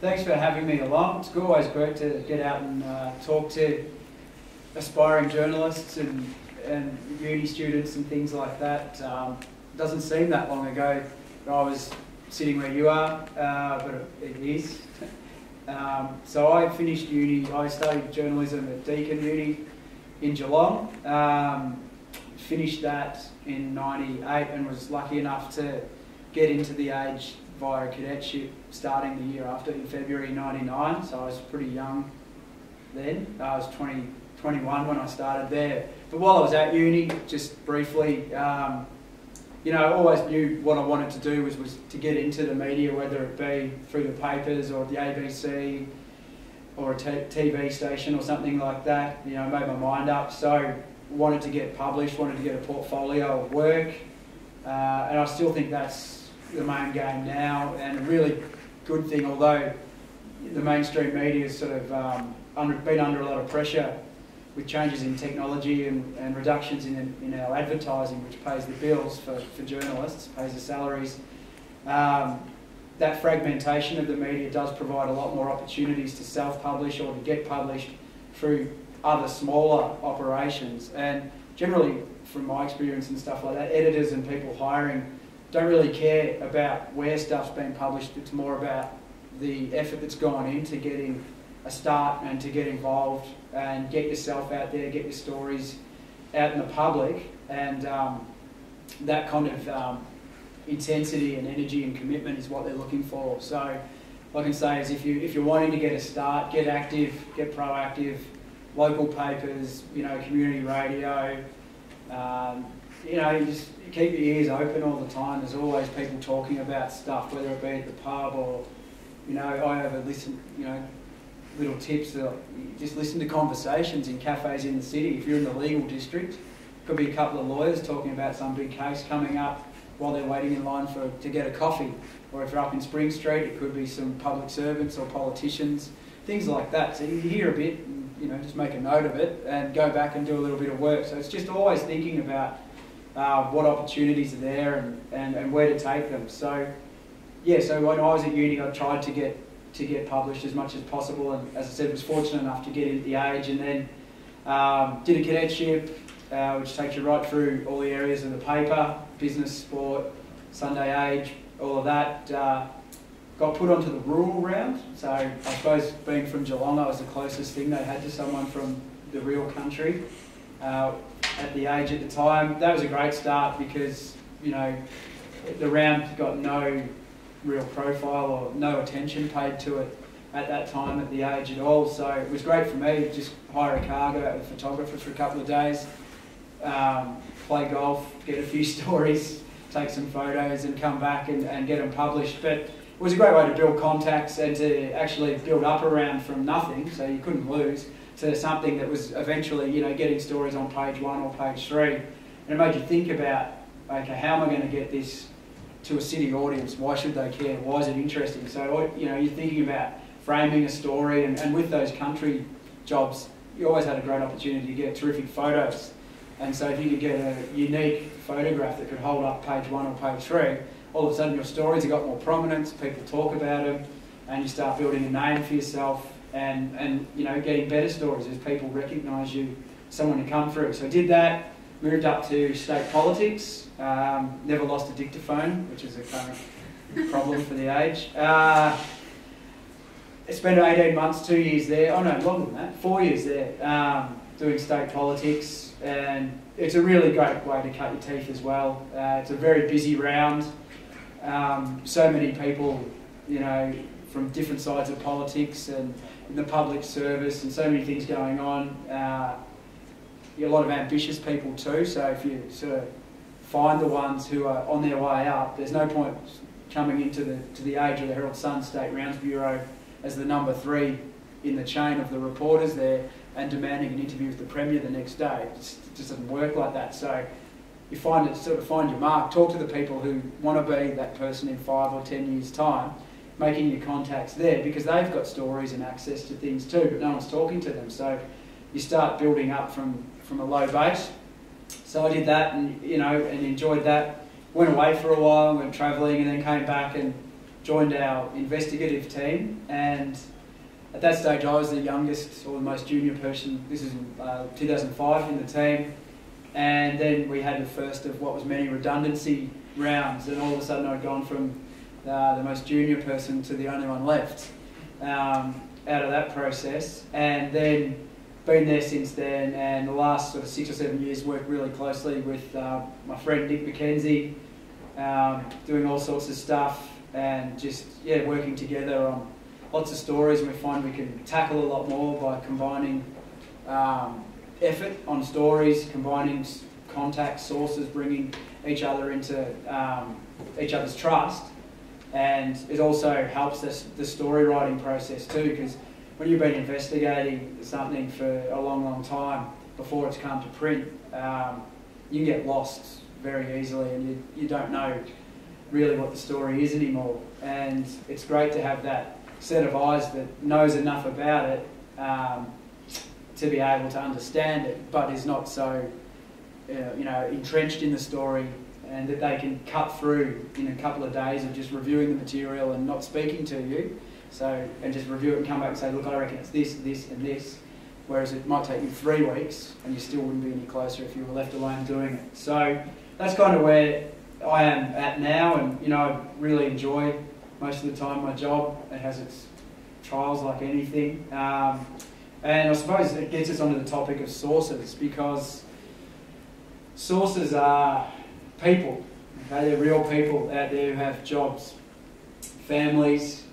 thanks for having me along. It's always great to get out and uh, talk to aspiring journalists and, and uni students and things like that. Um, doesn't seem that long ago that I was sitting where you are, uh, but it is. Um, so I finished uni, I studied journalism at Deakin Uni in Geelong. Um, finished that in 98 and was lucky enough to get into the age via cadetship starting the year after in February 99. So I was pretty young then. I was 20, 21 when I started there. But while I was at uni, just briefly, um, you know, I always knew what I wanted to do was, was to get into the media, whether it be through the papers or the ABC or a TV station or something like that. You know, I made my mind up. So wanted to get published, wanted to get a portfolio of work. Uh, and I still think that's the main game now and a really good thing, although the mainstream media has sort of um, under, been under a lot of pressure with changes in technology and, and reductions in, in our advertising, which pays the bills for, for journalists, pays the salaries. Um, that fragmentation of the media does provide a lot more opportunities to self-publish or to get published through other smaller operations. And generally, from my experience and stuff like that, editors and people hiring don't really care about where stuff's been published. It's more about the effort that's gone into getting a start and to get involved and get yourself out there, get your stories out in the public, and um, that kind of um, intensity and energy and commitment is what they're looking for. So, what I can say is if you if you're wanting to get a start, get active, get proactive. Local papers, you know, community radio. Um, you know, you just keep your ears open all the time. There's always people talking about stuff, whether it be at the pub or, you know, I have a listen, you know, little tips that just listen to conversations in cafes in the city. If you're in the legal district, could be a couple of lawyers talking about some big case coming up while they're waiting in line for to get a coffee. Or if you're up in Spring Street, it could be some public servants or politicians, things like that. So you hear a bit, and, you know, just make a note of it and go back and do a little bit of work. So it's just always thinking about uh, what opportunities are there and, and, and where to take them. So yeah, so when I was at uni, I tried to get to get published as much as possible. And as I said, was fortunate enough to get in at the age and then um, did a cadetship, uh, which takes you right through all the areas of the paper, business, sport, Sunday Age, all of that. Uh, got put onto the rural round, so I suppose being from Geelong, I was the closest thing they had to someone from the real country uh, at the age at the time. That was a great start because, you know, the round got no real profile or no attention paid to it at that time at the age at all. So it was great for me to just hire a car, go out with a photographer for a couple of days, um, play golf, get a few stories, take some photos and come back and, and get them published. But it was a great way to build contacts and to actually build up around from nothing, so you couldn't lose, to something that was eventually, you know, getting stories on page one or page three. And it made you think about, okay, how am I going to get this to a city audience. Why should they care? Why is it interesting? So, you know, you're thinking about framing a story, and, and with those country jobs, you always had a great opportunity to get terrific photos. And so, if you could get a unique photograph that could hold up page one or page three, all of a sudden your stories have got more prominence, people talk about them, and you start building a name for yourself and, and you know, getting better stories as people recognise you, someone to come through. So I did that, moved up to state politics, um, never lost a dictaphone, which is a kind of problem for the age. Uh, I spent 18 months, two years there. Oh no, longer than that, four years there, um, doing state politics, and it's a really great way to cut your teeth as well. Uh, it's a very busy round. Um, so many people, you know, from different sides of politics and in the public service, and so many things going on. Uh, a lot of ambitious people too. So if you sort of find the ones who are on their way up. There's no point coming into the to the age of the Herald Sun State Rounds Bureau as the number three in the chain of the reporters there and demanding an interview with the Premier the next day. It just, it just doesn't work like that. So you find it sort of find your mark. Talk to the people who want to be that person in five or ten years' time, making your contacts there because they've got stories and access to things too, but no one's talking to them. So you start building up from, from a low base so I did that and, you know, and enjoyed that. Went away for a while, went travelling and then came back and joined our investigative team, and at that stage I was the youngest or the most junior person. This is uh, 2005 in the team, and then we had the first of what was many redundancy rounds, and all of a sudden I'd gone from uh, the most junior person to the only one left um, out of that process, and then been there since then, and the last sort of six or seven years worked really closely with uh, my friend Nick McKenzie, um, doing all sorts of stuff, and just yeah working together on lots of stories, and we find we can tackle a lot more by combining um, effort on stories, combining contact sources, bringing each other into um, each other's trust, and it also helps us the story writing process too, because when you've been investigating something for a long, long time before it's come to print, um, you get lost very easily, and you, you don't know really what the story is anymore. And it's great to have that set of eyes that knows enough about it um, to be able to understand it, but is not so, uh, you know, entrenched in the story, and that they can cut through in a couple of days of just reviewing the material and not speaking to you. So, and just review it and come back and say, look, I reckon it's this, this, and this. Whereas it might take you three weeks, and you still wouldn't be any closer if you were left alone doing it. So that's kind of where I am at now, and you know, I really enjoy most of the time my job. It has its trials like anything. Um, and I suppose it gets us onto the topic of sources because sources are people. Okay, they're real people out there who have jobs, families,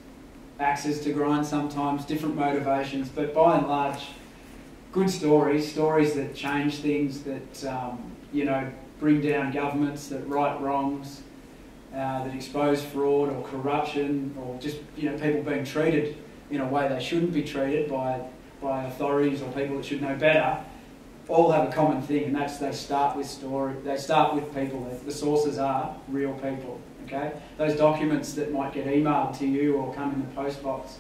axes to grind sometimes, different motivations, but by and large, good stories, stories that change things, that um, you know bring down governments, that right wrongs, uh, that expose fraud or corruption, or just you know people being treated in a way they shouldn't be treated by by authorities or people that should know better. All have a common thing, and that's they start with story. They start with people. The sources are real people. Okay, those documents that might get emailed to you or come in the post box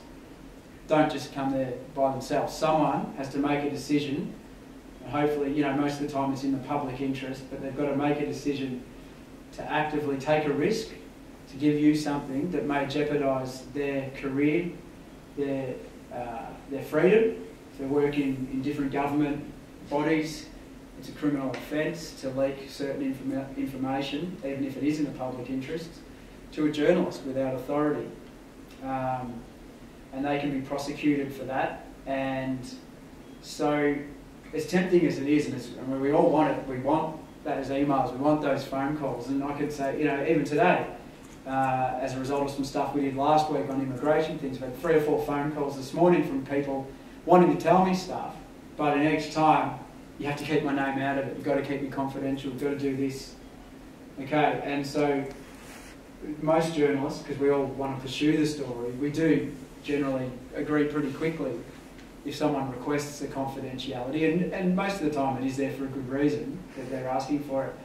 don't just come there by themselves. Someone has to make a decision, and hopefully, you know, most of the time it's in the public interest, but they've got to make a decision to actively take a risk to give you something that may jeopardise their career, their, uh, their freedom. If they're working in different government bodies, it's a criminal offence to leak certain informa information, even if it is in the public interest, to a journalist without authority. Um, and they can be prosecuted for that. And so, as tempting as it is, and I mean, we all want it, we want those emails, we want those phone calls. And I could say, you know, even today, uh, as a result of some stuff we did last week on immigration things, we had three or four phone calls this morning from people wanting to tell me stuff, but in each time, you have to keep my name out of it. You've got to keep me confidential. You've got to do this. Okay, and so most journalists, because we all want to pursue the story, we do generally agree pretty quickly if someone requests a confidentiality, and, and most of the time it is there for a good reason that they're asking for it.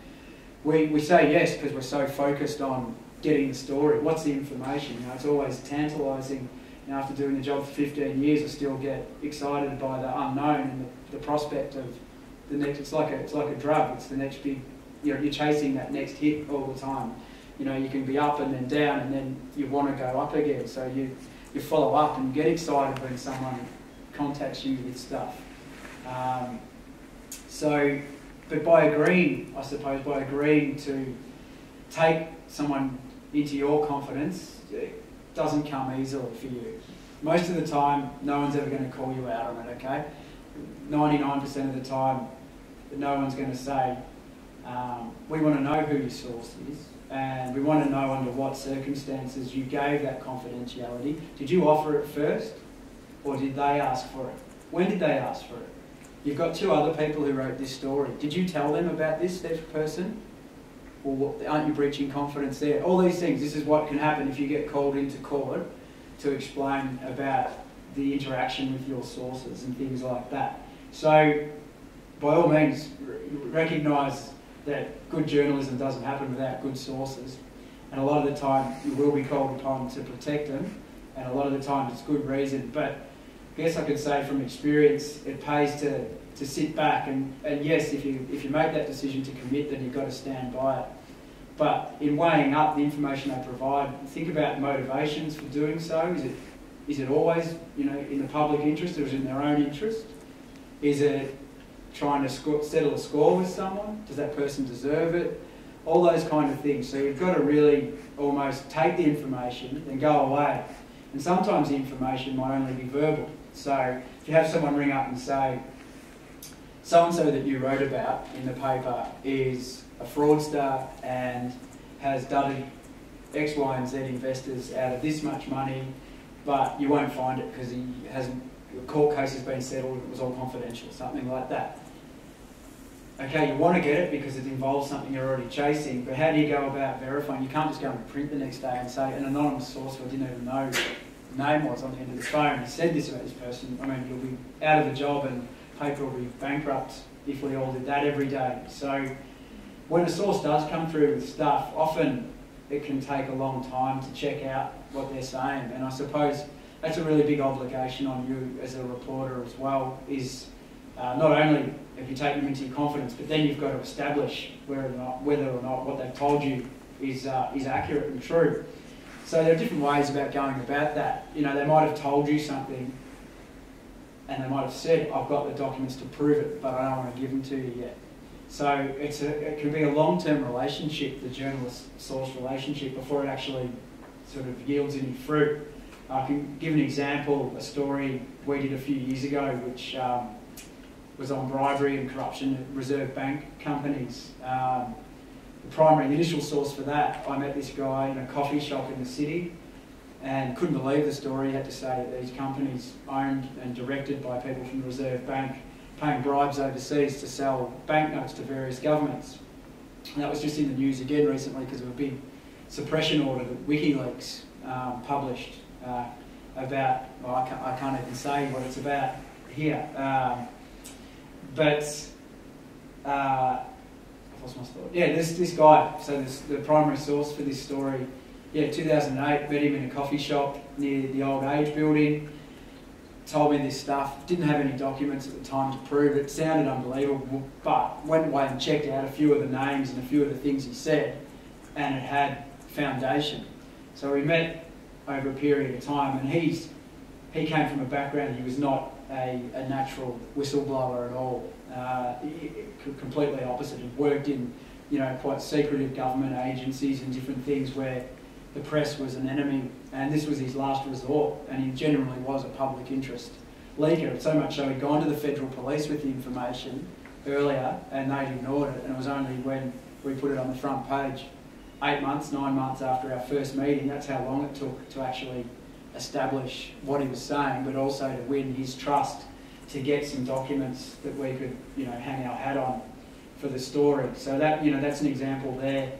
We, we say yes because we're so focused on getting the story. What's the information? You know, it's always tantalising. After doing the job for 15 years, I still get excited by the unknown and the, the prospect of the next. It's like a it's like a drug. It's the next big. You know, you're chasing that next hit all the time. You know, you can be up and then down, and then you want to go up again. So you you follow up and get excited when someone contacts you with stuff. Um, so, but by agreeing, I suppose, by agreeing to take someone into your confidence, doesn't come easily for you. Most of the time, no one's ever going to call you out on it, okay? 99% of the time, no one's going to say, um, we want to know who your source is and we want to know under what circumstances you gave that confidentiality. Did you offer it first or did they ask for it? When did they ask for it? You've got two other people who wrote this story. Did you tell them about this, that person? Or aren't you breaching confidence there? All these things, this is what can happen if you get called into court to explain about the interaction with your sources and things like that. So, by all means, recognise that good journalism doesn't happen without good sources. And a lot of the time, you will be called upon to protect them, and a lot of the time, it's good reason. But I guess I could say from experience, it pays to, to sit back and, and yes, if you if you make that decision to commit, then you've got to stand by it. But in weighing up the information they provide, think about motivations for doing so. Is it, is it always you know, in the public interest or is it in their own interest? Is it trying to score, settle a score with someone? Does that person deserve it? All those kind of things. So you've got to really almost take the information and go away. And sometimes the information might only be verbal. So if you have someone ring up and say, so and so that you wrote about in the paper is a fraudster and has done X, Y, and Z investors out of this much money, but you won't find it because he hasn't, the court case has been settled, it was all confidential, something like that. Okay, you want to get it because it involves something you're already chasing, but how do you go about verifying? You can't just go and print the next day and say an anonymous source who I didn't even know name was on the end of the phone said this about this person. I mean, you'll be out of a job and paper will be bankrupt if we all did that every day. So when a source does come through with stuff, often it can take a long time to check out what they're saying. And I suppose that's a really big obligation on you as a reporter as well, is uh, not only if you take them into your confidence, but then you've got to establish whether or not, whether or not what they've told you is, uh, is accurate and true. So there are different ways about going about that. You know, they might have told you something and they might have said, I've got the documents to prove it, but I don't want to give them to you yet. So it's a, it can be a long-term relationship, the journalist-source relationship, before it actually sort of yields any fruit. I can give an example, a story we did a few years ago, which um, was on bribery and corruption at Reserve Bank companies. Um, the primary, initial source for that, I met this guy in a coffee shop in the city and couldn't believe the story. He had to say that these companies owned and directed by people from the Reserve Bank paying bribes overseas to sell banknotes to various governments. And that was just in the news again recently because of a big suppression order that WikiLeaks um, published uh, about, well, I can't, I can't, even say what it's about here. Um, but, uh, I've lost my thought. Yeah, this, this guy, so this, the primary source for this story yeah, 2008, met him in a coffee shop near the old age building. Told me this stuff. Didn't have any documents at the time to prove it. Sounded unbelievable, but went away and checked out a few of the names and a few of the things he said, and it had foundation. So we met over a period of time, and he's he came from a background. He was not a, a natural whistleblower at all. Uh, completely opposite. He worked in you know quite secretive government agencies and different things where the press was an enemy, and this was his last resort, and he genuinely was a public interest leaker, so much so he'd gone to the federal police with the information earlier, and they'd ignored it, and it was only when we put it on the front page, eight months, nine months after our first meeting, that's how long it took to actually establish what he was saying, but also to win his trust to get some documents that we could, you know, hang our hat on for the story. So that, you know, that's an example there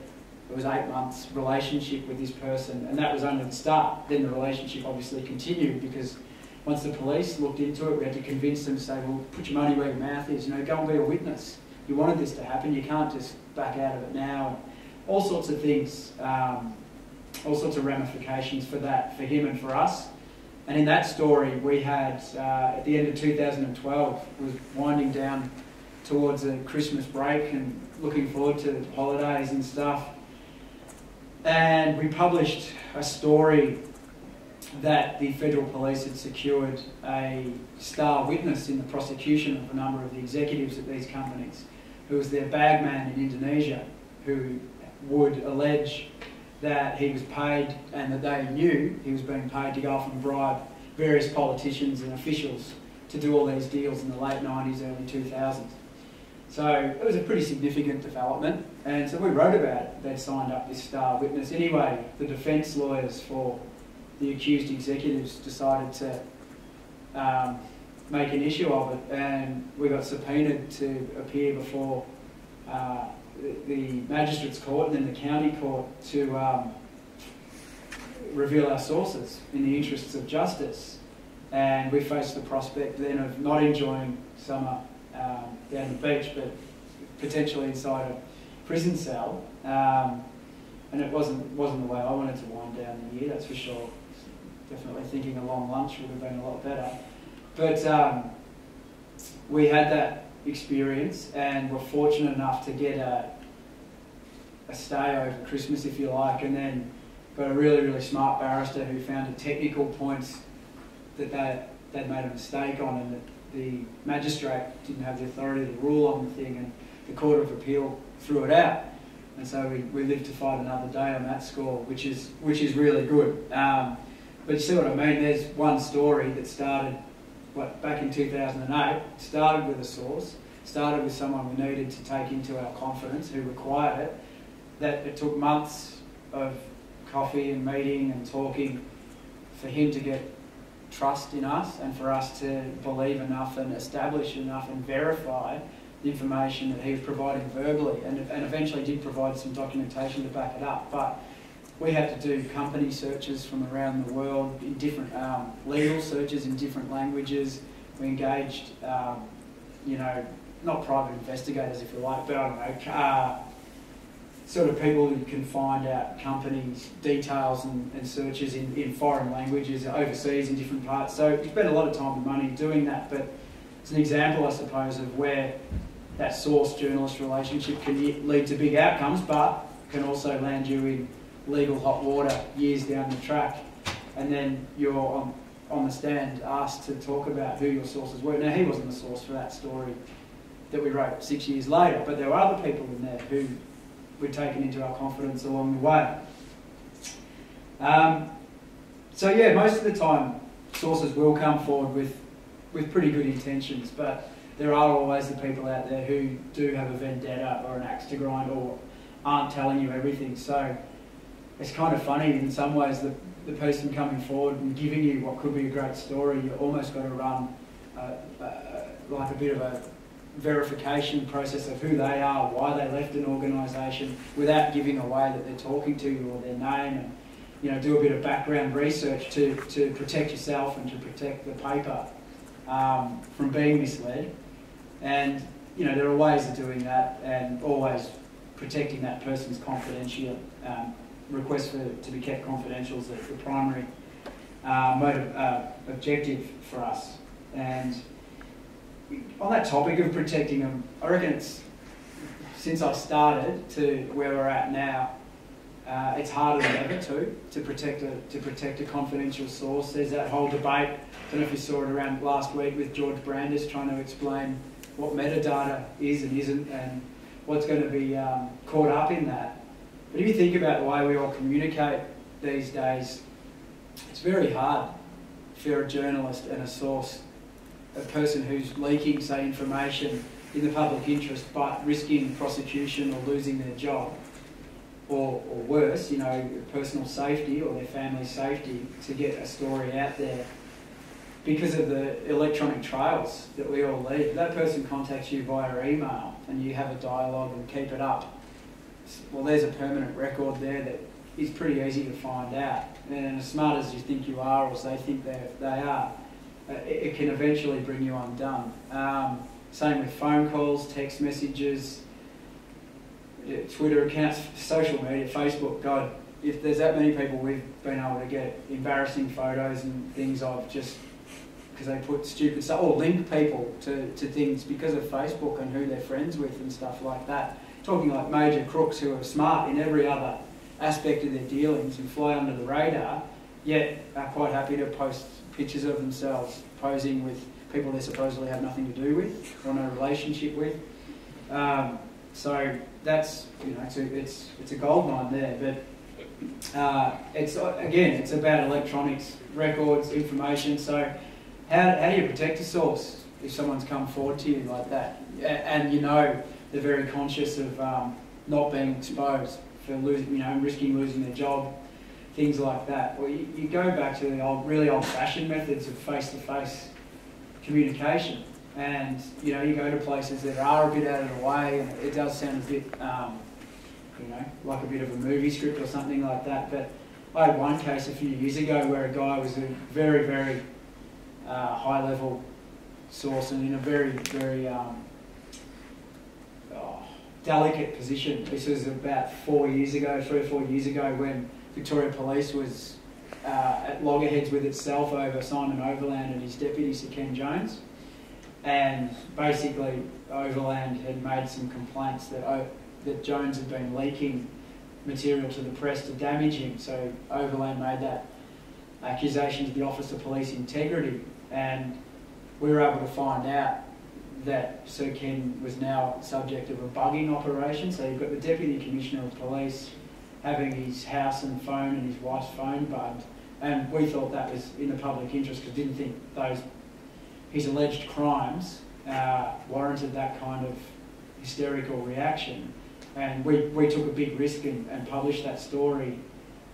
it was eight months relationship with this person, and that was only the start. Then the relationship obviously continued because once the police looked into it, we had to convince them say, well, put your money where your mouth is, you know, go and be a witness. You wanted this to happen, you can't just back out of it now. All sorts of things, um, all sorts of ramifications for that, for him and for us. And in that story, we had, uh, at the end of 2012, was winding down towards a Christmas break and looking forward to holidays and stuff. And we published a story that the federal police had secured a star witness in the prosecution of a number of the executives at these companies, who was their bagman in Indonesia, who would allege that he was paid and that they knew he was being paid to go off and bribe various politicians and officials to do all these deals in the late 90s, early 2000s. So it was a pretty significant development, and so we wrote about it. They'd signed up this star witness. Anyway, the defence lawyers for the accused executives decided to um, make an issue of it, and we got subpoenaed to appear before uh, the magistrates court and then the county court to um, reveal our sources in the interests of justice. And we faced the prospect then of not enjoying summer um, down the beach, but potentially inside a prison cell. Um, and it wasn't wasn't the way I wanted to wind down the year, that's for sure. Definitely thinking a long lunch would have been a lot better. But um, we had that experience and were fortunate enough to get a, a stay over Christmas, if you like, and then got a really, really smart barrister who found the technical points that they, they'd made a mistake on and that the magistrate didn't have the authority to rule on the thing and the Court of Appeal threw it out. And so we, we lived to fight another day on that score, which is, which is really good. Um, but you see what I mean? There's one story that started what, back in 2008, started with a source, started with someone we needed to take into our confidence who required it. That it took months of coffee and meeting and talking for him to get trust in us and for us to believe enough and establish enough and verify the information that he was providing verbally and, and eventually did provide some documentation to back it up. But we had to do company searches from around the world in different um, legal searches in different languages. We engaged, um, you know, not private investigators if you like, but I don't know, uh, sort of people who can find out companies' details and, and searches in, in foreign languages overseas in different parts. So we spend a lot of time and money doing that, but it's an example, I suppose, of where that source journalist relationship can lead to big outcomes, but can also land you in legal hot water years down the track. And then you're on, on the stand asked to talk about who your sources were. Now, he wasn't the source for that story that we wrote six years later, but there were other people in there who we'd taken into our confidence along the way. Um, so, yeah, most of the time, sources will come forward with, with pretty good intentions, but there are always the people out there who do have a vendetta or an axe to grind or aren't telling you everything. So it's kind of funny in some ways the, the person coming forward and giving you what could be a great story, you almost got to run uh, uh, like a bit of a verification process of who they are, why they left an organisation, without giving away that they're talking to you or their name, and you know do a bit of background research to, to protect yourself and to protect the paper um, from being misled. And you know, there are ways of doing that and always protecting that person's confidential um, request for to be kept confidential is the, the primary uh, motive, uh, objective for us. And on that topic of protecting them, I reckon it's since I started to where we're at now, uh, it's harder than ever to to protect a to protect a confidential source. There's that whole debate. I don't know if you saw it around last week with George Brandis trying to explain what metadata is and isn't, and what's going to be um, caught up in that. But if you think about the way we all communicate these days, it's very hard for a journalist and a source, a person who's leaking, say, information in the public interest, but risking prosecution or losing their job, or, or worse, you know, personal safety or their family's safety, to get a story out there because of the electronic trails that we all leave. That person contacts you via email and you have a dialogue and keep it up, well, there's a permanent record there that is pretty easy to find out. And as smart as you think you are, or as they think they are, it, it, can eventually bring you undone. Um, same with phone calls, text messages, uh, Twitter accounts, social media, Facebook. God, if there's that many people we've been able to get embarrassing photos and things of just because they put stupid stuff or link people to, to things because of Facebook and who they're friends with and stuff like that. Talking like major crooks who are smart in every other aspect of their dealings and fly under the radar, yet are quite happy to post pictures of themselves posing with people they supposedly have nothing to do with or no relationship with. Um, so that's you know it's a, it's it's a gold mine there, but uh, it's again it's about electronics, records, information. So how, how do you protect a source if someone's come forward to you like that? And you know they're very conscious of um, not being exposed for losing, you know, risking losing their job, things like that. Well, you, you go back to the old, really old-fashioned methods of face-to-face communication, and you know, you go to places that are a bit out of the way, and it does sound a bit, um, you know, like a bit of a movie script or something like that. But I had one case a few years ago where a guy was a very, very uh, high level source and in a very, very um, oh, delicate position. This was about four years ago, three or four years ago, when Victoria Police was uh, at loggerheads with itself over Simon Overland and his deputy, Sir Ken Jones. And basically, Overland had made some complaints that, that Jones had been leaking material to the press to damage him. So Overland made that accusation to the Office of Police Integrity, and we were able to find out that Sir Ken was now subject of a bugging operation. So you've got the Deputy Commissioner of Police having his house and phone and his wife's phone bugged, and we thought that was in the public interest because didn't think those his alleged crimes uh, warranted that kind of hysterical reaction. And we, we took a big risk and, and published that story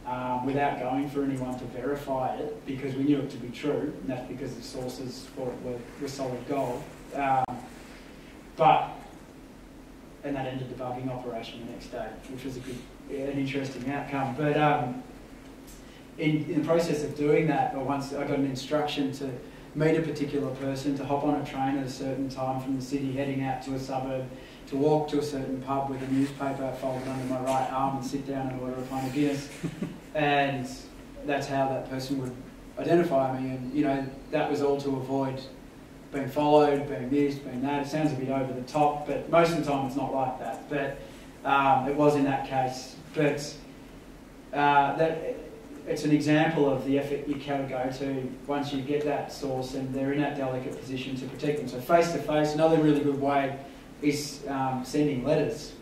um, without going for anyone to verify it because we knew it to be true, and that's because the sources for it were, were solid gold. Um, but, and that ended the bugging operation the next day, which was a good, an interesting outcome. But um, in, in the process of doing that, or once I got an instruction to meet a particular person, to hop on a train at a certain time from the city, heading out to a suburb, to walk to a certain pub with a newspaper folded under my right arm and sit down and order a pint of Guinness. and that's how that person would identify me. And, you know, that was all to avoid being followed, being this, being that. It sounds a bit over the top, but most of the time it's not like that. But um, it was in that case. But uh, that it's an example of the effort you can go to once you get that source and they're in that delicate position to protect them. So face to face, another really good way is um, sending letters.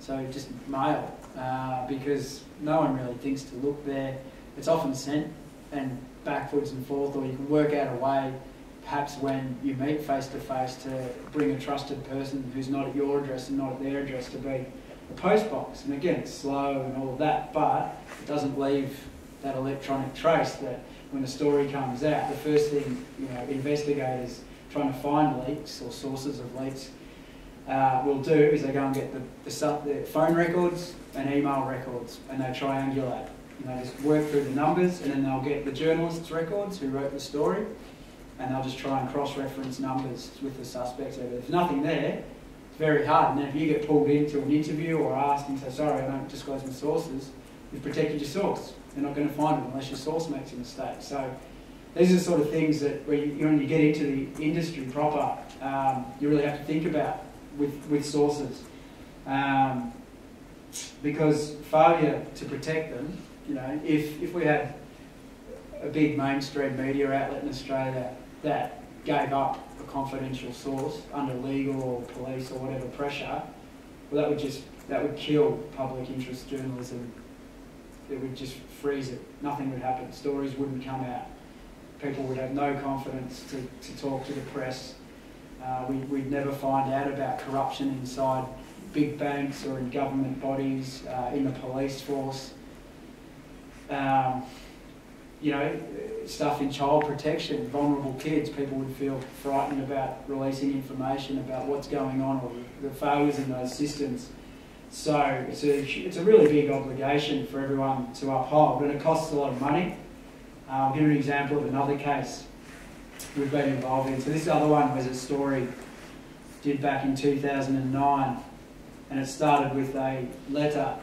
So just mail, uh, because no one really thinks to look there. It's often sent and backwards and forth, or you can work out a way, perhaps when you meet face to face, to bring a trusted person who's not at your address and not at their address to be a post box. And again, it's slow and all that, but it doesn't leave that electronic trace that when a story comes out, the first thing you know investigators trying to find leaks or sources of leaks uh, will do is they go and get the, the, the, phone records and email records and they triangulate. You know, just work through the numbers and then they'll get the journalists' records who wrote the story and they'll just try and cross-reference numbers with the suspects. If there's nothing there, it's very hard. And then if you get pulled into an interview or asked and say, sorry, I don't disclose my sources, you've protected your source. They're not going to find it unless your source makes a mistake. So these are the sort of things that when you, when you get into the industry proper, um, you really have to think about with, with sources. Um, because failure to protect them, you know, if, if we had a big mainstream media outlet in Australia that gave up confidential source under legal or police or whatever pressure, well, that would just that would kill public interest journalism. It would just freeze it. Nothing would happen. Stories wouldn't come out. People would have no confidence to, to talk to the press. Uh, we, would never find out about corruption inside big banks or in government bodies, uh, in the police force. Um, you know, stuff in child protection, vulnerable kids, people would feel frightened about releasing information about what's going on or the failures in those systems. So it's a, it's a really big obligation for everyone to uphold, and it costs a lot of money. I'll give you an example of another case we've been involved in. So this other one was a story did back in 2009, and it started with a letter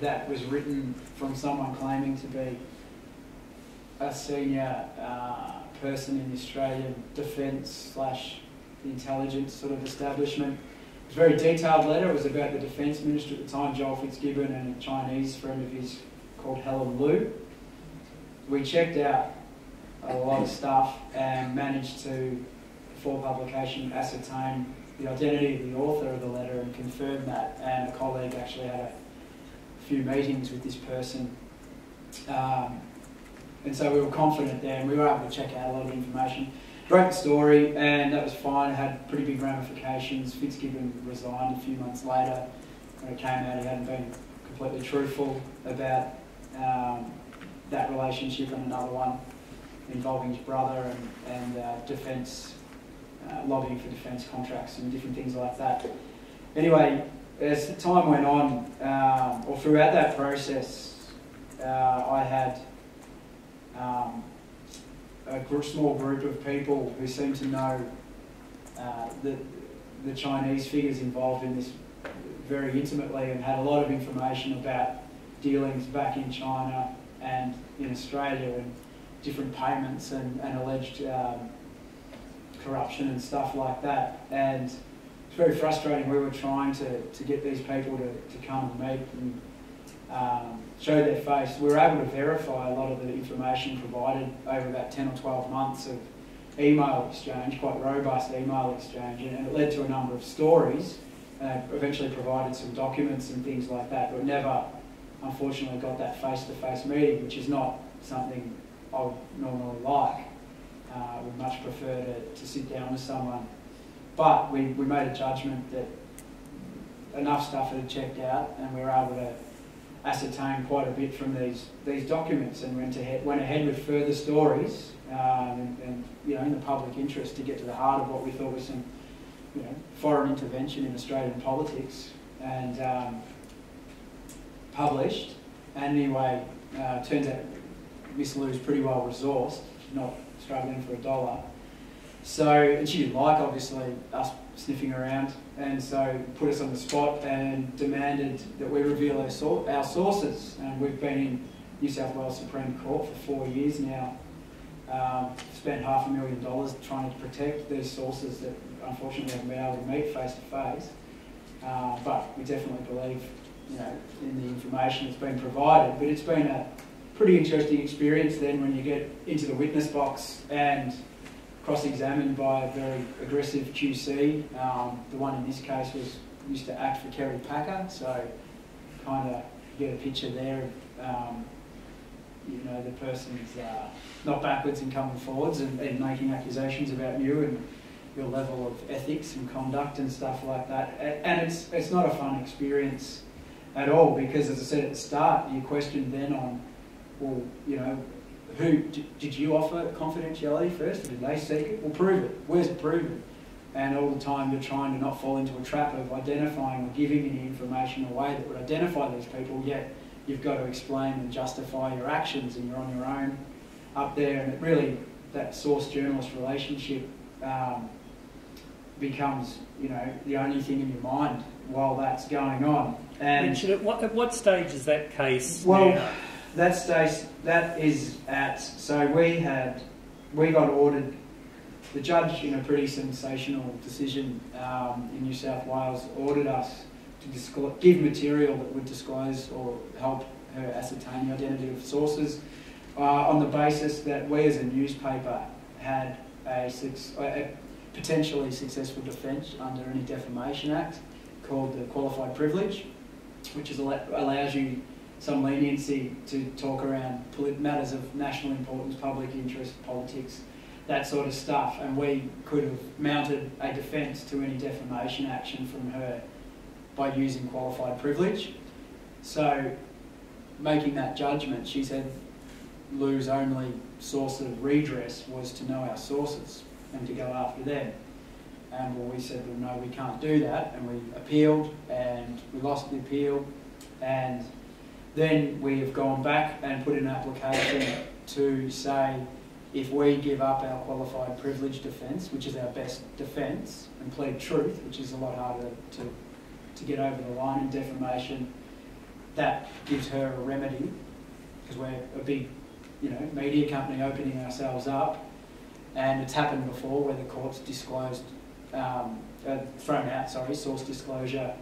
that was written from someone claiming to be a senior uh, person in the Australian defence slash intelligence sort of establishment. It was a very detailed letter. It was about the defence minister at the time, Joel Fitzgibbon, and a Chinese friend of his called Helen Liu. We checked out a lot of stuff and managed to, before publication, ascertain the identity of the author of the letter and confirm that. And a colleague actually had a few meetings with this person. Um, and so we were confident there and we were able to check out a lot of information. Wrote the story and that was fine. It had pretty big ramifications. Fitzgibbon resigned a few months later. When it came out, he hadn't been completely truthful about um, that relationship and another one involving his brother and, and uh, defence, uh, lobbying for defence contracts and different things like that. Anyway, as the time went on, um, or throughout that process, uh, I had um, a small group of people who seemed to know uh, the, the Chinese figures involved in this very intimately and had a lot of information about dealings back in China and in Australia and different payments and, and alleged um, corruption and stuff like that. And it's very frustrating. We were trying to, to get these people to, to come and meet and um, show their face. We were able to verify a lot of the information provided over about 10 or 12 months of email exchange, quite robust email exchange, and it led to a number of stories. Uh, eventually provided some documents and things like that, but never, unfortunately, got that face-to-face meeting, which is not something I would normally like. Uh, would much prefer to, to sit down with someone. But we, we made a judgment that enough stuff had checked out and we were able to ascertain quite a bit from these, these documents and went ahead, went ahead with further stories um, and, and, you know, in the public interest to get to the heart of what we thought was some you know, foreign intervention in Australian politics and um, published. And anyway, uh, turns out Miss Liu's pretty well resourced, not struggling for a dollar. So, and she didn't like, obviously, us sniffing around, and so put us on the spot and demanded that we reveal our, sor our sources. And we've been in New South Wales Supreme Court for four years now. Um, spent half a million dollars trying to protect these sources that unfortunately haven't been able to meet face to face. Uh, but we definitely believe, you know, in the information that's been provided. But it's been a pretty interesting experience then when you get into the witness box and cross-examined by a very aggressive QC. Um, the one in this case was used to act for Kerry Packer, so kind of get a picture there of, um, you know, the person's uh, not backwards in coming forwards and, and, making accusations about you and your level of ethics and conduct and stuff like that. And it's, it's not a fun experience at all because, as I said at the start, you question then on, well, you know, who did you offer confidentiality first, or did they seek it? Well, prove it. Where's it proven? And all the time you're trying to not fall into a trap of identifying or giving any information away that would identify these people, yet you've got to explain and justify your actions and you're on your own up there. And it really, that source-journalist relationship um, becomes, you know, the only thing in your mind while that's going on. And Richard, at what, at what stage is that case well, now? That stage, that is at, so we had, we got ordered, the judge in a pretty sensational decision um, in New South Wales ordered us to disclose, give material that would disclose or help her ascertain the identity of sources uh, on the basis that we as a newspaper had a, a potentially successful defence under any Defamation Act called the qualified privilege, which is, allows you some leniency to talk around matters of national importance, public interest, politics, that sort of stuff. And we could have mounted a defence to any defamation action from her by using qualified privilege. So, making that judgment, she said Liu's only source of redress was to know our sources and to go after them. And well, we said, well, no, we can't do that. And we appealed and we lost the appeal. And then we have gone back and put in an application to say if we give up our qualified privilege defence, which is our best defence, and plead truth, which is a lot harder to, to get over the line in defamation, that gives her a remedy because we're a big you know, media company opening ourselves up. And it's happened before where the court's disclosed, um, uh, thrown out, sorry, source disclosure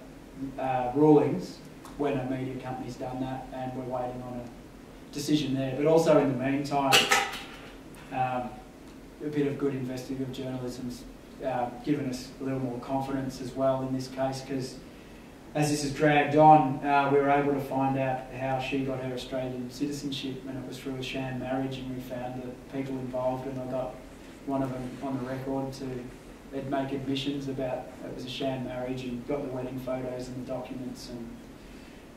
uh, rulings when a media company's done that, and we're waiting on a decision there. But also in the meantime, um, a bit of good investigative journalism's uh, given us a little more confidence as well in this case because as this has dragged on, uh, we were able to find out how she got her Australian citizenship, and it was through a sham marriage, and we found the people involved, and I got one of them on the record to make admissions about it was a sham marriage, and got the wedding photos and the documents, and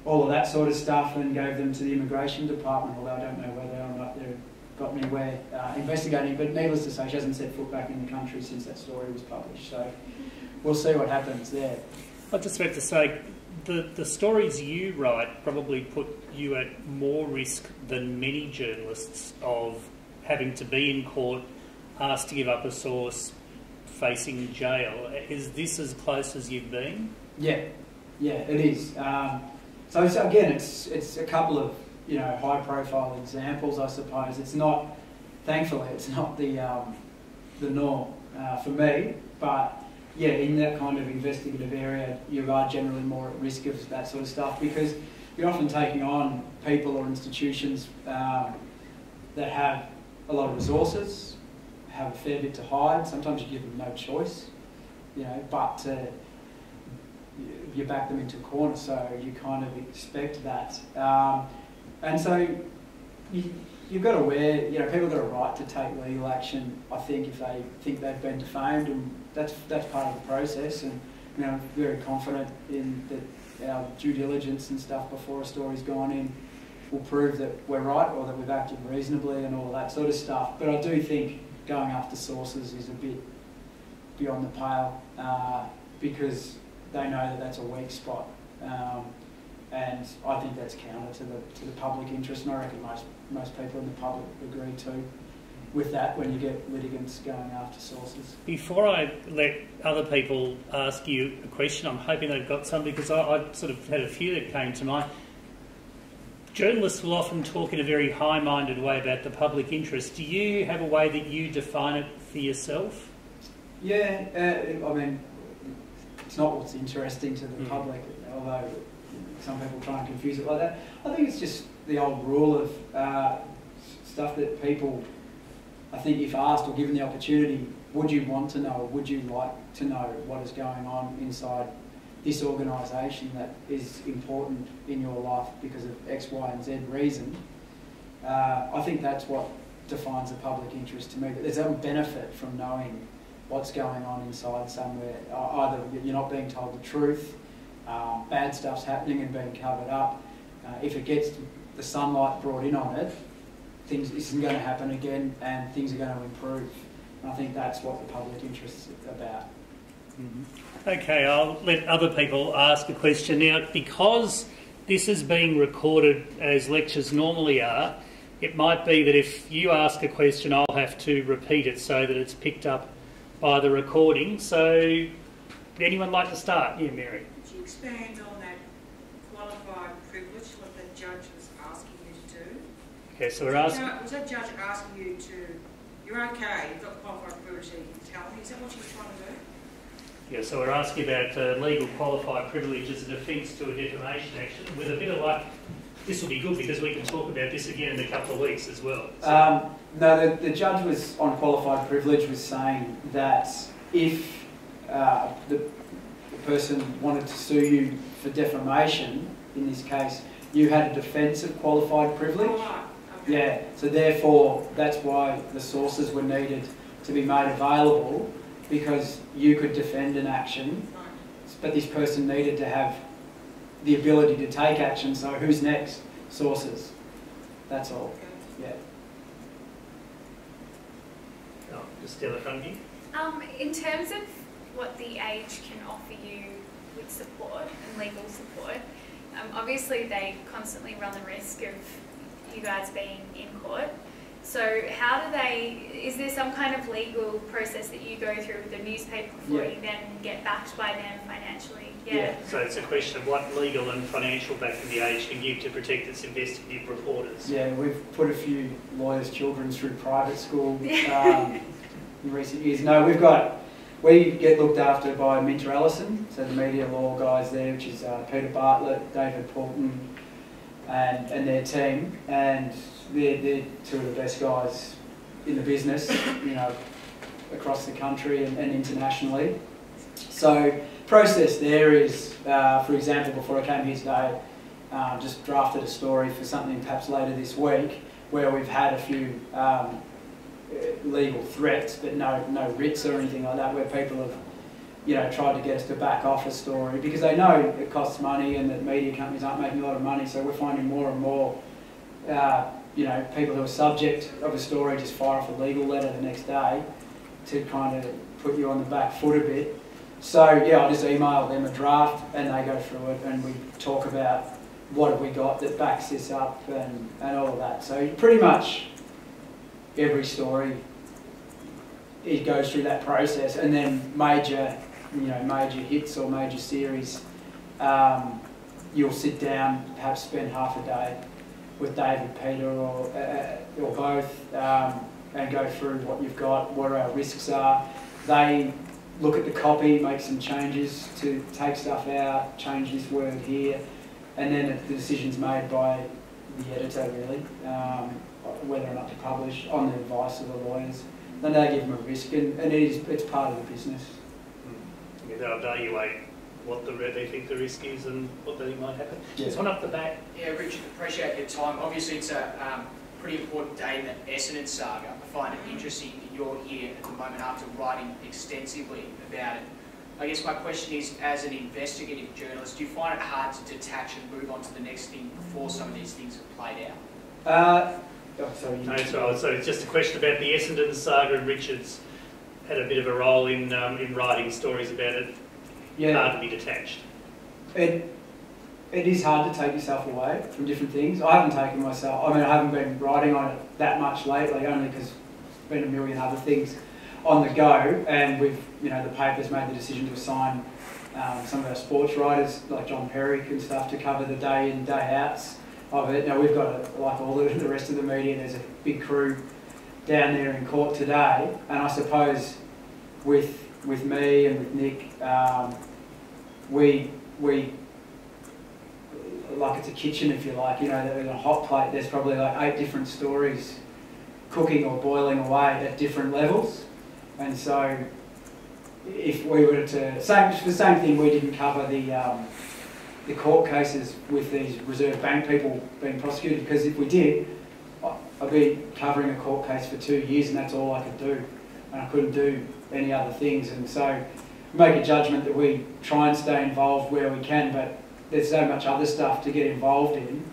all of that sort of stuff and gave them to the immigration department, although I don't know whether or not they've got anywhere uh, investigating. But needless to say, she hasn't set foot back in the country since that story was published. So we'll see what happens there. I just have to say, the, the stories you write probably put you at more risk than many journalists of having to be in court, asked to give up a source, facing jail. Is this as close as you've been? Yeah, yeah, it is. Um, so, again, it's it's a couple of you know high profile examples, I suppose. It's not, thankfully, it's not the um, the norm uh, for me. But yeah, in that kind of investigative area, you are generally more at risk of that sort of stuff because you're often taking on people or institutions um, that have a lot of resources, have a fair bit to hide. Sometimes you give them no choice, you know, but uh, you back them into a corner, so you kind of expect that. Um, and so you, you've got to wear, you know, people have got a right to take legal action, I think, if they think they've been defamed, and that's, that's part of the process. And, you know, I'm very confident in that our due diligence and stuff before a story's gone in will prove that we're right or that we've acted reasonably and all that sort of stuff. But I do think going after sources is a bit beyond the pale uh, because they know that that's a weak spot. Um, and I think that's counter to the, to the public interest, and I reckon most, most people in the public agree too with that when you get litigants going after sources. Before I let other people ask you a question, I'm hoping they've got some because I, I sort of had a few that came to mind. Journalists will often talk in a very high minded way about the public interest. Do you have a way that you define it for yourself? Yeah, uh, I mean, it's not what's interesting to the mm. public, although some people try and confuse it like that. I think it's just the old rule of uh, stuff that people, I think, if asked or given the opportunity, would you want to know, would you like to know what is going on inside this organisation that is important in your life because of X, Y, and Z reason? Uh, I think that's what defines the public interest to me. But there's a benefit from knowing what's going on inside somewhere. Either you're not being told the truth, um, bad stuff's happening and being covered up. Uh, if it gets the sunlight brought in on it, things isn't going to happen again and things are going to improve. And I think that's what the public interest is about. Mm-hmm. Okay, I'll let other people ask a question now. Because this is being recorded as lectures normally are, it might be that if you ask a question, I'll have to repeat it so that it's picked up by the recording. So, would anyone like to start? Yeah, Mary. Could you expand on that qualified privilege, what the judge was asking you to do? Okay, so we're asking. Was that judge asking you to, you're okay, you've got qualified privilege, you can tell me, is that what she was trying to do? Yeah, so we're asking about uh, legal qualified privilege as a defence to a defamation action. With a bit of luck, this will be good because we can talk about this again in a couple of weeks as well. So. Um, no, the, the judge was on qualified privilege was saying that if uh, the, the person wanted to sue you for defamation, in this case, you had a defence of qualified privilege. Oh, okay. Yeah, so therefore that's why the sources were needed to be made available because you could defend an action, but this person needed to have the ability to take action. So who's next? Sources. That's all. Yeah. Oh, just down the front here. Um, in terms of what the age can offer you with support and legal support, um, obviously they constantly run the risk of you guys being in court. So how do they, is there some kind of legal process that you go through with the newspaper before Yeah. you then get backed by them financially? Yeah. So it's a question of what legal and financial backing the age can give to protect its investigative reporters. Yeah, we've put a few lawyers' children through private school um, in recent years. No, we've got, we get looked after by Minter Ellison, so the media law guys there, which is uh, Peter Bartlett, David Paulton, and, and their team. And they're, they're two of the best guys in the business, you know, across the country and, and internationally. So process there is, uh, for example, before I came here today, uh, just drafted a story for something perhaps later this week where we've had a few um, legal threats, but no no writs or anything like that, where people have you know tried to get us to back off a story because they know it costs money and that media companies aren't making a lot of money. So we're finding more and more. Uh, you know, people who are subject of a story just fire off a legal letter the next day to kind of put you on the back foot a bit. So yeah, I just email them a draft and they go through it and we talk about what have we got that backs this up and, and all of that. So pretty much every story it goes through that process and then major you know major hits or major series um, you'll sit down perhaps spend half a day with David Peter or uh, or both um, and go through what you've got what our risks are they look at the copy make some changes to take stuff out change this word here and then the decision's made by the editor really, um, whether or not to publish on the advice of the lawyers. Then they give them a risk, and, and it is it's part of the business. Yeah, they'll evaluate what the they think the risk is and what they think might happen. Yeah. There's one up the back. Yeah, Richard, appreciate your time. Obviously, it's a um, pretty important day in the Essendon saga. I find it interesting that you're here at the moment after writing extensively about it. I guess my question is, as an investigative journalist, do you find it hard to detach and move on to the next thing before some of these things have played out? Uh, oh, sorry, No, it's all right. So it's just a question about the Essendon saga, and Richard's had a bit of a role in um, in writing stories about it. Yeah. Hard to be detached. It, it is hard to take yourself away from different things. I haven't taken myself, I mean, I haven't been writing on it that much lately, only because there's been a million other things on the go, and we've, you know, the paper's made the decision to assign um, some of our sports writers, like Jon Pierik and stuff, to cover the day in, day outs of it. Now, we've got, a, like all the, the rest of the media, there's a big crew down there in court today, and I suppose with with me and with Nick, um, we we like it's a kitchen if you like. You know, in a hot plate, there's probably like eight different stories cooking or boiling away at different levels, and so if we were to same the same thing, we didn't cover the um, the court cases with these Reserve Bank people being prosecuted because if we did, I'd be covering a court case for two years and that's all I could do, and I couldn't do any other things, and so make a judgment that we try and stay involved where we can, but there's so much other stuff to get involved in,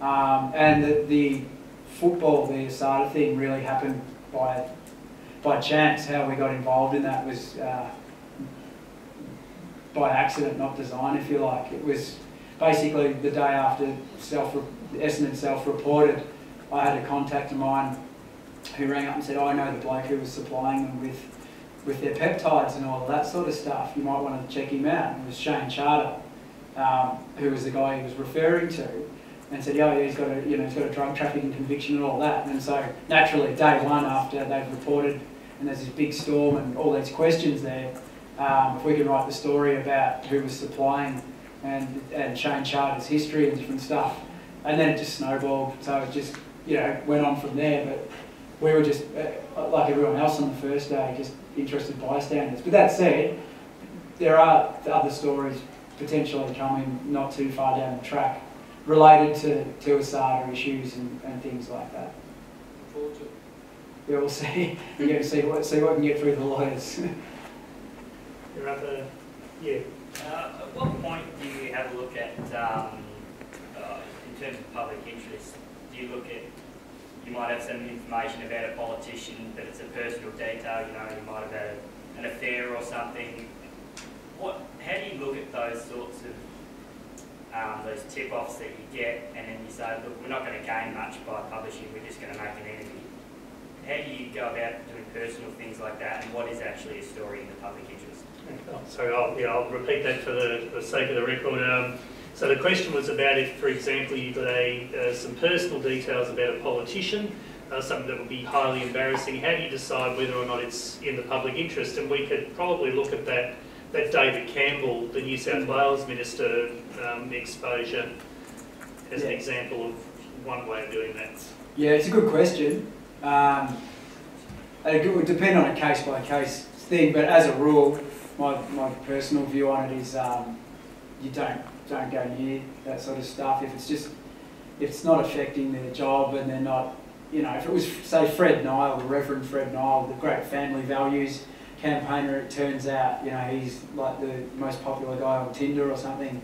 um, and the, the football, the Asada thing, really happened by by chance. How we got involved in that was. Uh, by accident, not design, if you like. It was basically the day after self Essendon self-reported. I had a contact of mine who rang up and said, oh, "I know the bloke who was supplying them with with their peptides and all that sort of stuff. You might want to check him out." And it was Shane Charter, um, who was the guy he was referring to, and said, "Yeah, he's got a you know he's got a drug trafficking conviction and all that." And so naturally, day one after they've reported, and there's this big storm and all these questions there um, if we can write the story about who was supplying and, and Shane Charter's history and different stuff. And then it just snowballed, so it just, you know, went on from there. But we were just, uh, like everyone else on the first day, just interested bystanders. But that said, there are other stories potentially coming not too far down the track related to, to ASADA issues and, and things like that. Look forward to. Yeah, we'll see. We're going to see what, see what we can get through the lawyers. You're up there. Yeah. Uh, At what point do you have a look at, um, uh, in terms of public interest, do you look at, you might have some information about a politician, but it's a personal detail, you know, you might have had an affair or something. What, how do you look at those sorts of, um, those tip-offs that you get, and then you say, look, we're not going to gain much by publishing, we're just going to make an enemy? How do you go about doing personal things like that, and what is actually a story in the public interest? So I'll, yeah, I'll repeat that for the, for the sake of the record. Um, so the question was about if, for example, you got a, uh, some personal details about a politician, uh, something that would be highly embarrassing. How do you decide whether or not it's in the public interest? And we could probably look at that, that David Campbell, the New South Wales Minister, um, exposure as an example of one way of doing that. Yeah, it's a good question. Um, it would depend on a case by case thing, but as a rule, my, my personal view on it is um, you don't don't go near that sort of stuff if it's just if it's not affecting their job and they're not you know if it was say Fred Nile, the Reverend Fred Nile, the great family values campaigner, it turns out you know he's like the most popular guy on Tinder or something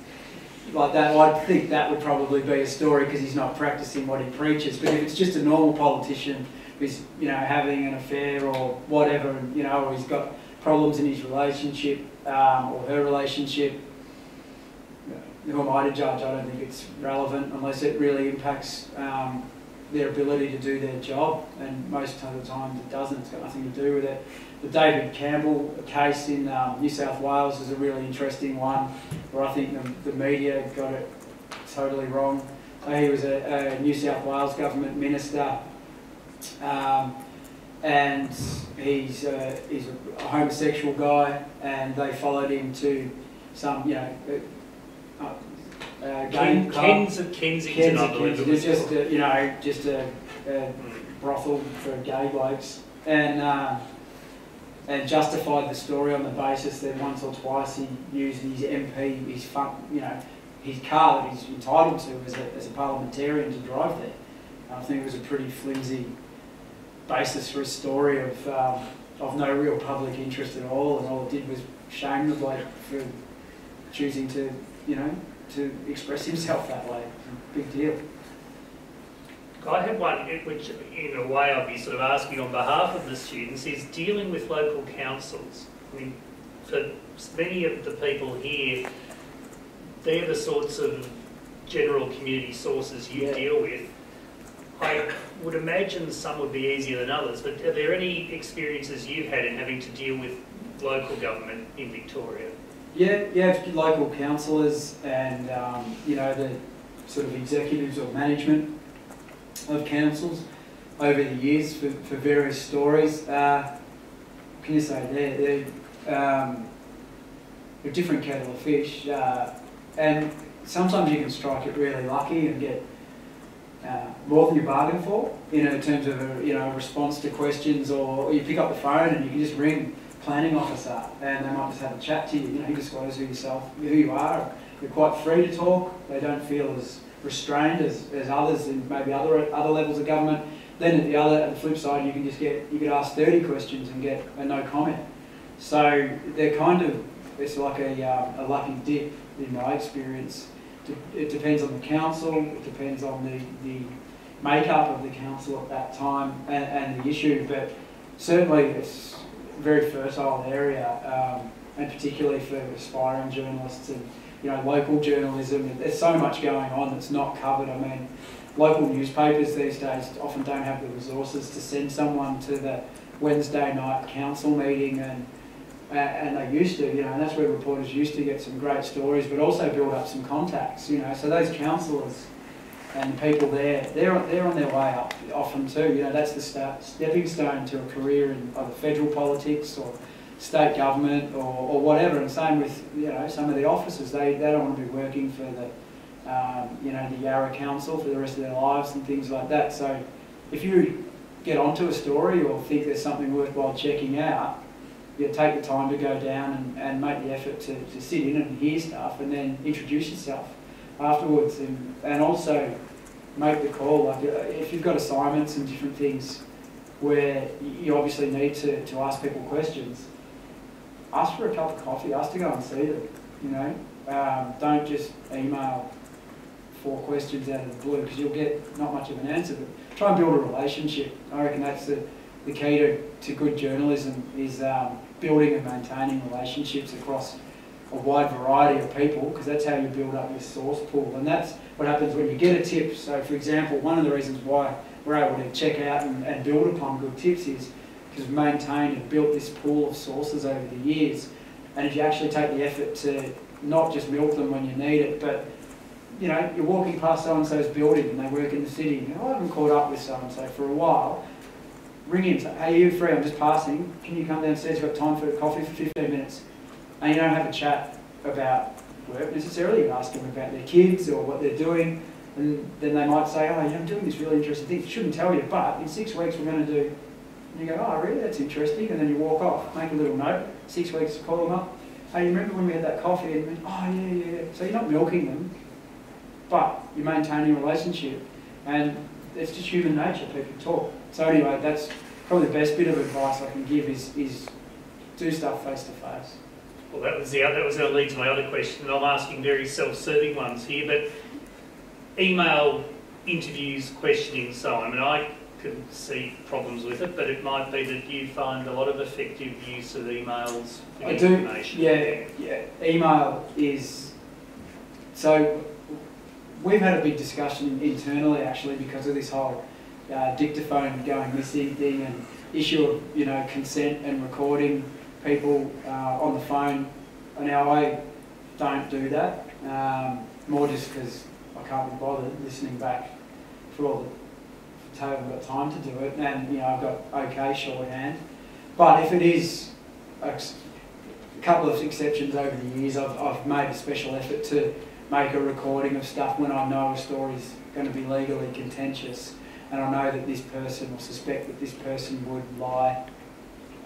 like that. I think that would probably be a story because he's not practicing what he preaches. But if it's just a normal politician who's you know having an affair or whatever, and, you know, or he's got problems in his relationship um, or her relationship, who am I to judge? I don't think it's relevant unless it really impacts um, their ability to do their job, and most of the time it doesn't. It's got nothing to do with it. The David Campbell case in um, New South Wales is a really interesting one, where I think the, the media got it totally wrong. So he was a, a New South Wales government minister, um, and he's uh, he's a homosexual guy, and they followed him to some you know a, uh, game Ken. Ken's Ken's believe it was just a, you know, just a, a brothel for gay blokes, and uh, and justified the story on the basis that once or twice he used his MP, his fun, you know, his car that he's entitled to as a, as a parliamentarian to drive there. I think it was a pretty flimsy basis for a story of um, of no real public interest at all, and all it did was shame the bloke for choosing to, you know, to express himself that way. Big deal. I have one, which in a way I'd be sort of asking on behalf of the students, is dealing with local councils. I mean, for many of the people here, they're the sorts of general community sources you Yeah. deal with. I would imagine some would be easier than others, but are there any experiences you've had in having to deal with local government in Victoria? Yeah, yeah, local councillors and um, you know the sort of executives or management of councils over the years for, for various stories. Uh, can you say? They're, they're, um, a different kettle of fish, uh, and sometimes you can strike it really lucky and get uh, more than you bargain for, you know, in terms of a, you know response to questions, or you pick up the phone and you can just ring planning officer and they might just have a chat to you. You know, you disclose who yourself, who you are. You're quite free to talk. They don't feel as restrained as, as others in maybe other other levels of government. Then at the other, at the flip side, you can just get you could ask 30 questions and get a no comment. So they're kind of it's like a, um, a lucky dip in my experience. It depends on the council. It depends on the, the makeup of the council at that time and, and the issue. But certainly it's very fertile area, um, and particularly for aspiring journalists and you know local journalism. There's so much going on that's not covered. I mean, local newspapers these days often don't have the resources to send someone to the Wednesday night council meeting and uh, and they used to, you know, and that's where reporters used to get some great stories, but also build up some contacts, you know. So those councillors and people there, they're, they're on their way up often too. You know, that's the start, stepping stone to a career in either federal politics or state government or, or whatever. And same with, you know, some of the officers, they, they don't want to be working for the, um, you know, the Yarra Council for the rest of their lives and things like that. So if you get onto a story or think there's something worthwhile checking out, you take the time to go down and, and make the effort to, to sit in and hear stuff and then introduce yourself afterwards and, and also make the call. Like uh, if you've got assignments and different things where you obviously need to, to ask people questions, ask for a cup of coffee, ask to go and see them, you know. Um, don't just email four questions out of the blue because you'll get not much of an answer, but try and build a relationship. I reckon that's the, the key to, to good journalism is um, building and maintaining relationships across a wide variety of people because that's how you build up your source pool. And that's what happens when you get a tip. So for example, one of the reasons why we're able to check out and, and build upon good tips is because we've maintained and built this pool of sources over the years. And if you actually take the effort to not just milk them when you need it but you know, you're walking past so-and-so's building and they work in the city and know, I haven't caught up with so-and-so for a while. Ring him, say, hey, you free, I'm just passing, can you come downstairs, you've got time for a coffee for 15 minutes? And you don't have a chat about work necessarily, you ask them about their kids or what they're doing, and then they might say, oh, I'm doing this really interesting thing, shouldn't tell you, but in six weeks we're going to do, and you go, oh, really, that's interesting, and then you walk off, make a little note, six weeks, call them up, hey, remember when we had that coffee, and oh, yeah, yeah, so you're not milking them, but you're maintaining a relationship, and it's just human nature, people talk. So anyway, that's probably the best bit of advice I can give is, is do stuff face to face. Well, that was the other, that was going to lead to my other question, and I'm asking very self-serving ones here, but email interviews, questioning, so on. I mean, I can see problems with it, but it might be that you find a lot of effective use of emails for I do, information. yeah, yeah. Email is so. We've had a big discussion internally actually because of this whole uh, dictaphone going missing thing and issue of you know consent and recording people uh, on the phone. Now I don't do that um, more just because I can't be bothered listening back for all the I haven't got time to do it, and you know I've got okay shorthand. But if it is a, a couple of exceptions over the years, I've, I've made a special effort to make a recording of stuff when I know a story's going to be legally contentious and I know that this person or suspect that this person would lie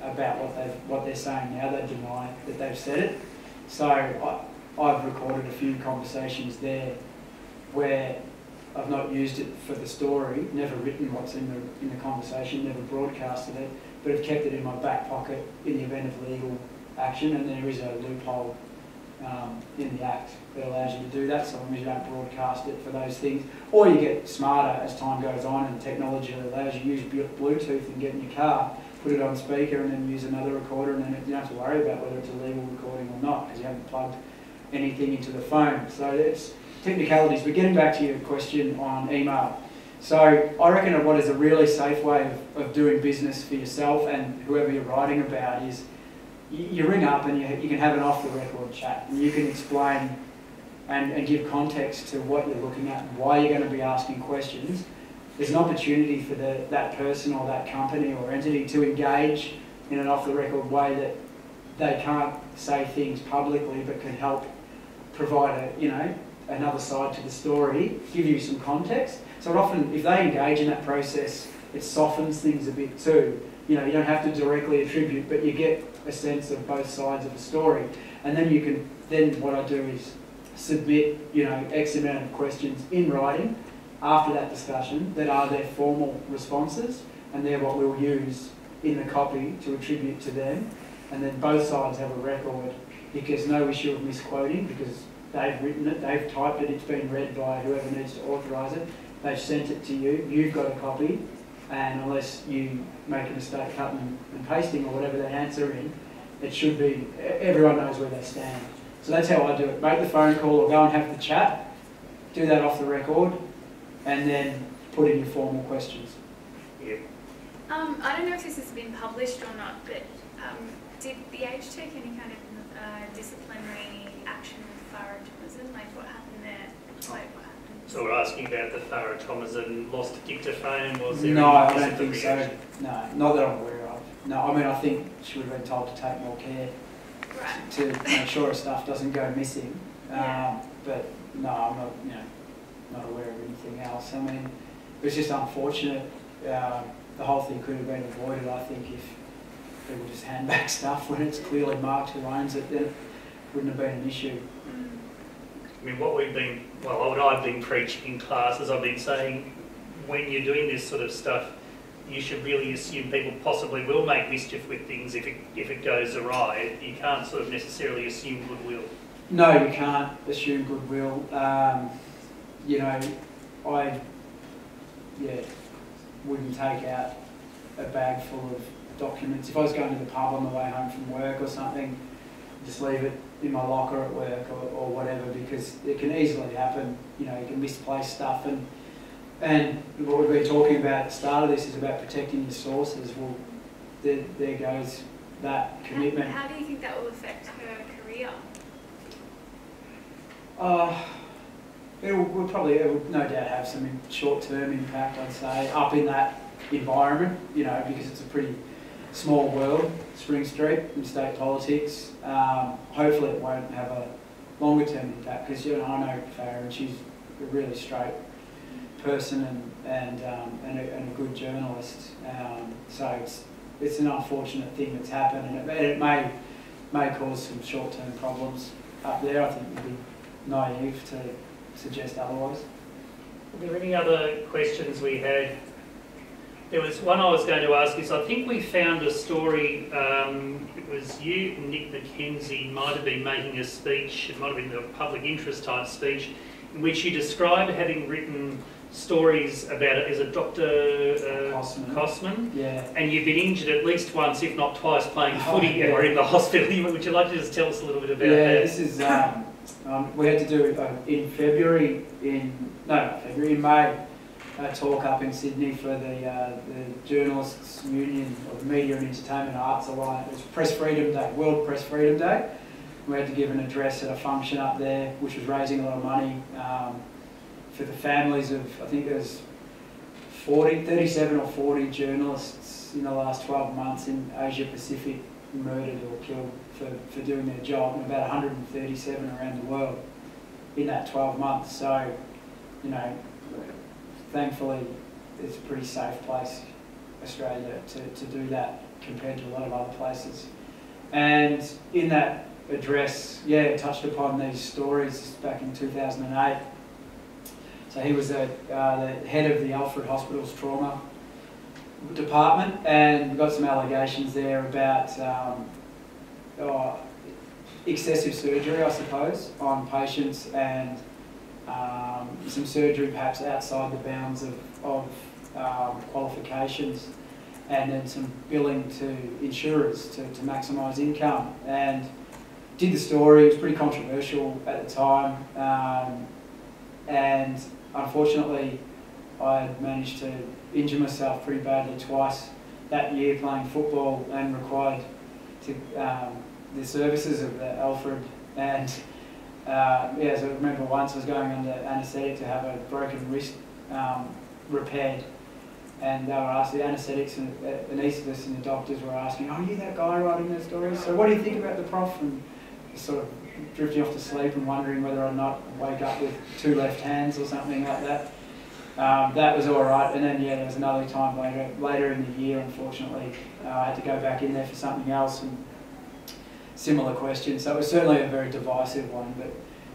about what they what they're saying now. They deny that they've said it. So I, I've recorded a few conversations there where I've not used it for the story, never written what's in the in the conversation, never broadcasted it, but have kept it in my back pocket in the event of legal action. And there is a loophole um, in the Act that allows you to do that, so long as you don't broadcast it for those things. Or you get smarter as time goes on and technology allows you to use Bluetooth and get in your car, put it on speaker and then use another recorder and then you don't have to worry about whether it's a legal recording or not because you haven't plugged anything into the phone. So it's technicalities. But getting back to your question on email. So I reckon what is a really safe way of, of doing business for yourself and whoever you're writing about is you, you ring up and you, you can have an off-the-record chat and you can explain and, and give context to what you're looking at and why you're going to be asking questions. There's an opportunity for the, that person or that company or entity to engage in an off-the-record way that they can't say things publicly but can help provide a, you know, another side to the story, give you some context. So often, if they engage in that process, it softens things a bit too. You know, you don't have to directly attribute, but you get a sense of both sides of the story. And then you can, then what I do is submit, you know, X amount of questions in writing after that discussion that are their formal responses, and they're what we'll use in the copy to attribute to them. And then both sides have a record because no issue of misquoting because they've written it, they've typed it, it's been read by whoever needs to authorise it, they've sent it to you, you've got a copy, and unless you make a mistake cutting and pasting or whatever they answer in, it should be, everyone knows where they stand. So that's how I do it. Make the phone call or go and have the chat, do that off the record, and then put in your formal questions. Yeah. Um, I don't know if this has been published or not, but um, did the age take any kind of uh, disciplinary action with Farrah Tomazin? Like what happened there? Like what happened? So we're asking about the Farrah Tomazin lost dictaphone. Was there No, I don't think so. disciplinary No, not that I'm aware of. No, I mean, I think she would have been told to take more care Right. to make sure her stuff doesn't go missing. Yeah. Um, but no, I'm not, you know, not aware of anything else. I mean, it was just unfortunate. Uh, the whole thing could have been avoided, I think, if people just hand back stuff when it's clearly marked who owns it, then it wouldn't have been an issue. I mean, what we've been, well, what I've been preaching in classes, I've been saying, when you're doing this sort of stuff, you should really assume people possibly will make mischief with things if it, if it goes awry. You can't sort of necessarily assume goodwill. No, you can't assume goodwill. Um, you know, I, yeah, wouldn't take out a bag full of documents. If I was going to the pub on the way home from work or something, just leave it in my locker at work or, or whatever because it can easily happen. You know, you can misplace stuff and and what we've been talking about at the start of this is about protecting your sources. Well, there, there goes that commitment. How, how do you think that will affect her career? Uh, it will, will probably, it will no doubt have some short-term impact, I'd say, up in that environment, you know, because it's a pretty small world, Spring Street, in state politics. Um, hopefully it won't have a longer-term impact, because, you know, I know Farrah and she's a really straight person and, and, um, and, a, and a good journalist. Um, so it's, it's an unfortunate thing that's happened, and it, and it may, may cause some short-term problems up there. I think it would be naive to suggest otherwise. Are there any other questions we had? There was one I was going to ask is I think we found a story, um, it was you, Nick McKenzie, might have been making a speech, it might have been a public interest type speech, in which you described having written stories about it as a Dr. Uh, Kossmann. Kossmann, Yeah. and you've been injured at least once, if not twice, playing Oh, footy yeah. or in the hospital. Would you like to just tell us a little bit about Yeah, that? this is, um, um, we had to do uh, in February, in, no, February, in May, a talk up in Sydney for the, uh, the Journalists Union of Media and Entertainment Arts Alliance. It was Press Freedom Day, World Press Freedom Day. We had to give an address at a function up there, which was raising a lot of money um, for the families of, I think there's 40, 37 or 40 journalists in the last 12 months in Asia Pacific murdered or killed for, for doing their job, and about 137 around the world. in that 12 months. So, you know, thankfully, it's a pretty safe place, Australia, to, to do that compared to a lot of other places. And in that address, yeah, touched upon these stories back in 2008. So he was a, uh, the head of the Alfred Hospital's trauma department, and got some allegations there about um, oh, excessive surgery, I suppose, on patients and um, some surgery perhaps outside the bounds of, of um, qualifications and then some billing to insurers to, to maximise income. And did the story, it was pretty controversial at the time. Um, and unfortunately, I had managed to injure myself pretty badly twice that year playing football and required to, um, the services of the Alfred. And uh, yeah, so I remember once I was going under anaesthetic to have a broken wrist um, repaired and they were asked, the anaesthetics and uh, anaesthetists and the doctors were asking, are you that guy writing those stories? So what do you think about the prof? And sort of drifting off to sleep and wondering whether or not I wake up with two left hands or something like that. Um, that was all right. And then, yeah, there was another time later, later in the year, unfortunately, uh, I had to go back in there for something else and similar questions. So it was certainly a very divisive one, but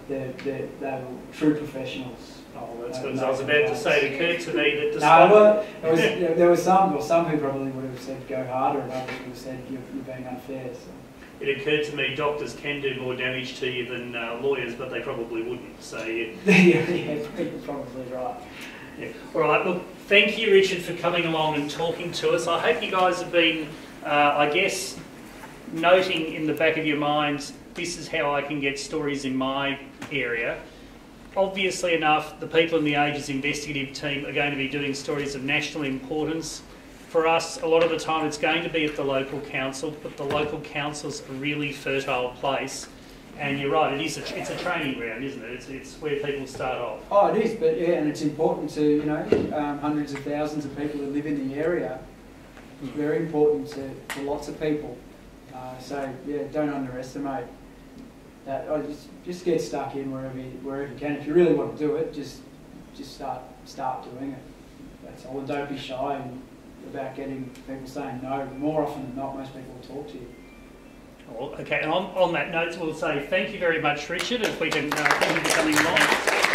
they're, they're, they were true professionals. Oh, that's good. I was about to say, it occurred to me that No, despite... well, there was, there was some, well, some who probably would have said go harder, and others would have said you're, you're being unfair. So. It occurred to me doctors can do more damage to you than uh, lawyers, but they probably wouldn't. So, yeah. yeah, probably right. yeah. All right, look, thank you, Richard, for coming along and talking to us. I hope you guys have been, uh, I guess, noting in the back of your minds, this is how I can get stories in my area. Obviously enough, the people in the Ages investigative team are going to be doing stories of national importance. For us, a lot of the time it's going to be at the local council, but the local council's a really fertile place. And you're right, it is a, it's a training ground, isn't it? It's, it's where people start off. Oh, it is, but yeah, and it's important to, you know, um, hundreds of thousands of people who live in the area. It's very important to, to lots of people. Uh, so, yeah, don't underestimate that. Just, just get stuck in wherever you, wherever you can. If you really want to do it, just just start start doing it. That's all. And don't be shy about getting people saying no. More often than not, most people will talk to you. Well, okay, and on, on that note, we'll say thank you very much, Richard, if we can uh, thank you for coming along.